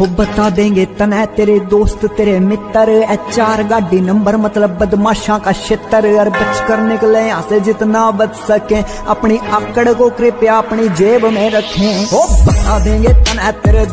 हो बता देंगे तने तेरे दोस्त, तेरे मित्र। एच गाड़ी नंबर मतलब बदमाशा का क्षेत्र। और बच कर निकले यहाँ से जितना बच सके। अपनी आकड़ को कृपया अपनी जेब में रखें। हो बता देंगे तने तेरे